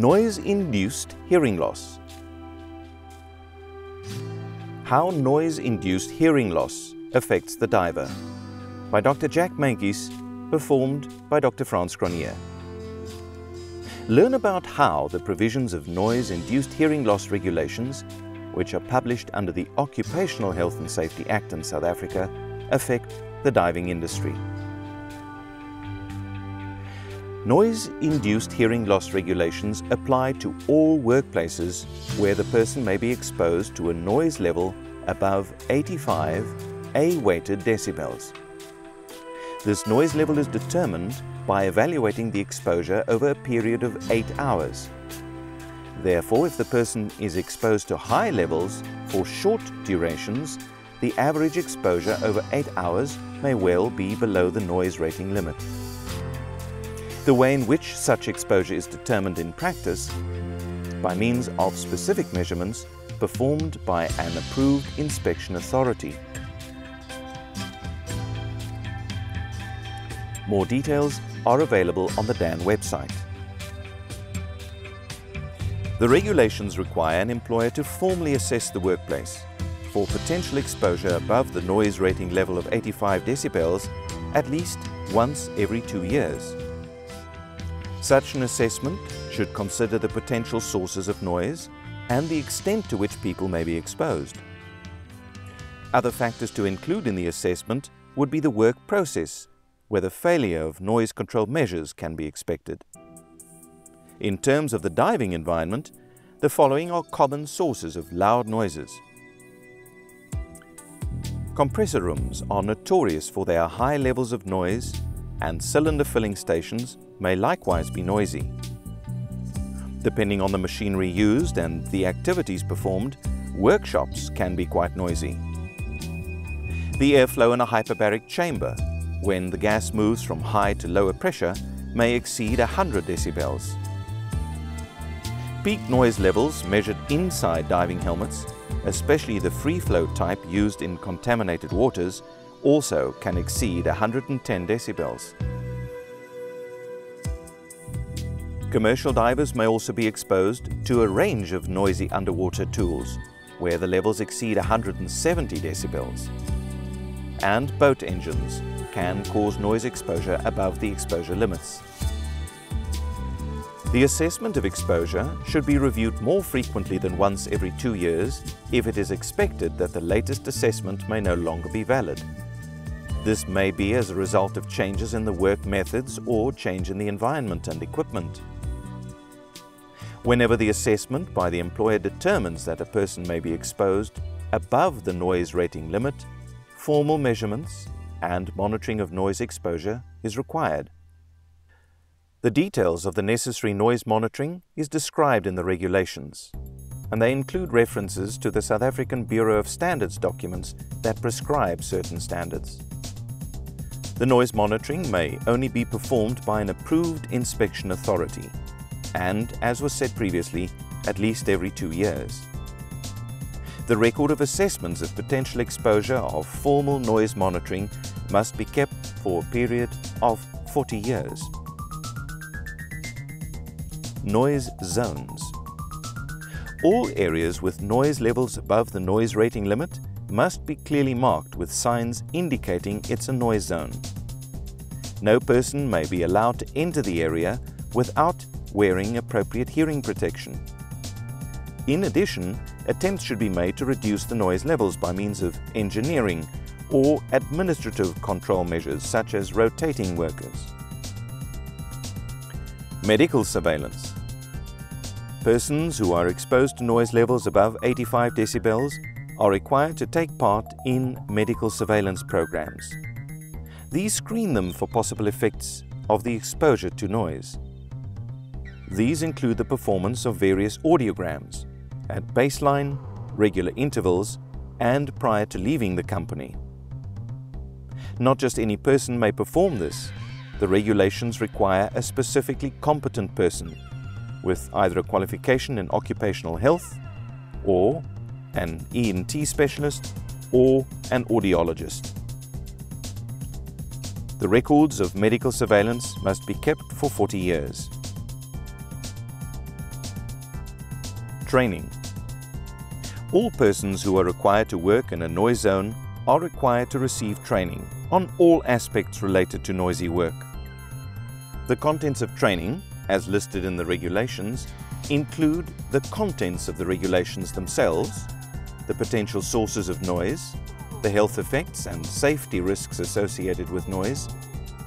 Noise-induced hearing loss. How noise-induced hearing loss affects the diver by Dr. Jack Meintjes, performed by Dr. Frans Cronje. Learn about how the provisions of noise-induced hearing loss regulations, which are published under the Occupational Health and Safety Act in South Africa, affect the diving industry. Noise-induced hearing loss regulations apply to all workplaces where the person may be exposed to a noise level above 85 A-weighted decibels. This noise level is determined by evaluating the exposure over a period of 8 hours. Therefore, if the person is exposed to high levels for short durations, the average exposure over 8 hours may well be below the noise rating limit. The way in which such exposure is determined in practice by means of specific measurements performed by an approved inspection authority. More details are available on the DAN website. The regulations require an employer to formally assess the workplace for potential exposure above the noise rating level of 85 decibels at least once every two years. Such an assessment should consider the potential sources of noise and the extent to which people may be exposed. Other factors to include in the assessment would be the work process, where the failure of noise control measures can be expected. In terms of the diving environment, the following are common sources of loud noises. Compressor rooms are notorious for their high levels of noise and cylinder filling stations may likewise be noisy. Depending on the machinery used and the activities performed, workshops can be quite noisy. The airflow in a hyperbaric chamber, when the gas moves from high to lower pressure, may exceed 100 decibels. Peak noise levels measured inside diving helmets, especially the free flow type used in contaminated waters, also can exceed 110 decibels. Commercial divers may also be exposed to a range of noisy underwater tools, where the levels exceed 170 decibels. And boat engines can cause noise exposure above the exposure limits. The assessment of exposure should be reviewed more frequently than once every two years if it is expected that the latest assessment may no longer be valid. This may be as a result of changes in the work methods or change in the environment and equipment. Whenever the assessment by the employer determines that a person may be exposed above the noise rating limit, formal measurements and monitoring of noise exposure is required. The details of the necessary noise monitoring is described in the regulations, and they include references to the South African Bureau of Standards documents that prescribe certain standards. The noise monitoring may only be performed by an approved inspection authority and, as was said previously, at least every two years. The record of assessments of potential exposure of formal noise monitoring must be kept for a period of 40 years. Noise zones. All areas with noise levels above the noise rating limit must be clearly marked with signs indicating it's a noise zone. No person may be allowed to enter the area without wearing appropriate hearing protection. In addition, attempts should be made to reduce the noise levels by means of engineering or administrative control measures such as rotating workers. Medical surveillance. Persons who are exposed to noise levels above 85 decibels are required to take part in medical surveillance programs. These screen them for possible effects of the exposure to noise. These include the performance of various audiograms at baseline, regular intervals, and prior to leaving the company. Not just any person may perform this. The regulations require a specifically competent person with either a qualification in occupational health or an ENT specialist or an audiologist. The records of medical surveillance must be kept for 40 years. Training All persons who are required to work in a noise zone are required to receive training on all aspects related to noisy work. The contents of training, as listed in the regulations, include the contents of the regulations themselves, the potential sources of noise, the health effects and safety risks associated with noise,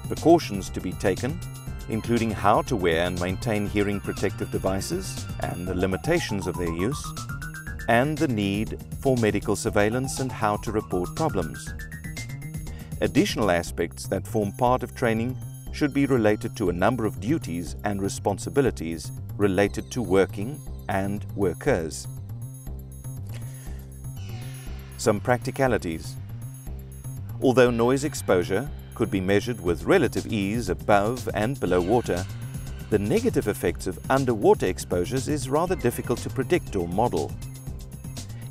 precautions to be taken, including how to wear and maintain hearing protective devices and the limitations of their use, and the need for medical surveillance and how to report problems. Additional aspects that form part of training should be related to a number of duties and responsibilities related to working and workers. Some practicalities. Although noise exposure could be measured with relative ease above and below water, the negative effects of underwater exposures is rather difficult to predict or model.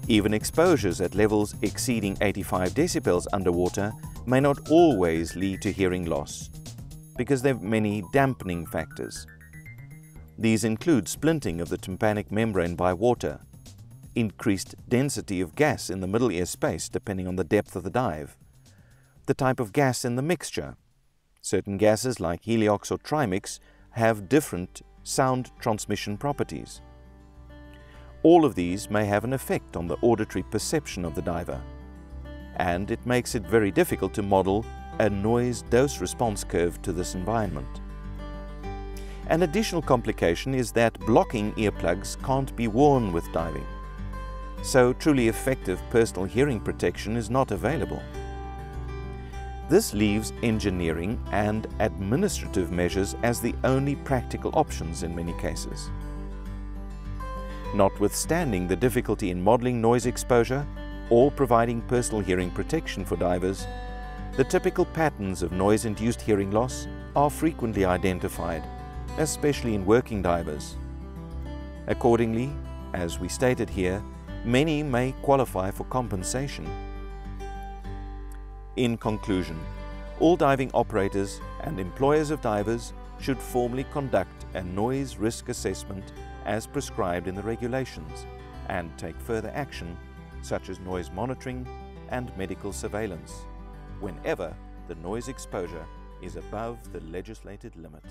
Even exposures at levels exceeding 85 decibels underwater may not always lead to hearing loss, because there are many dampening factors. These include splinting of the tympanic membrane by water, increased density of gas in the middle ear space depending on the depth of the dive, the type of gas in the mixture. Certain gases like heliox or trimix have different sound transmission properties. All of these may have an effect on the auditory perception of the diver, and it makes it very difficult to model a noise dose response curve to this environment. An additional complication is that blocking earplugs can't be worn with diving, so truly effective personal hearing protection is not available. This leaves engineering and administrative measures as the only practical options in many cases. Notwithstanding the difficulty in modeling noise exposure or providing personal hearing protection for divers, the typical patterns of noise-induced hearing loss are frequently identified, especially in working divers. Accordingly, as we stated here, many may qualify for compensation. In conclusion, all diving operators and employers of divers should formally conduct a noise risk assessment as prescribed in the regulations and take further action such as noise monitoring and medical surveillance whenever the noise exposure is above the legislated limit.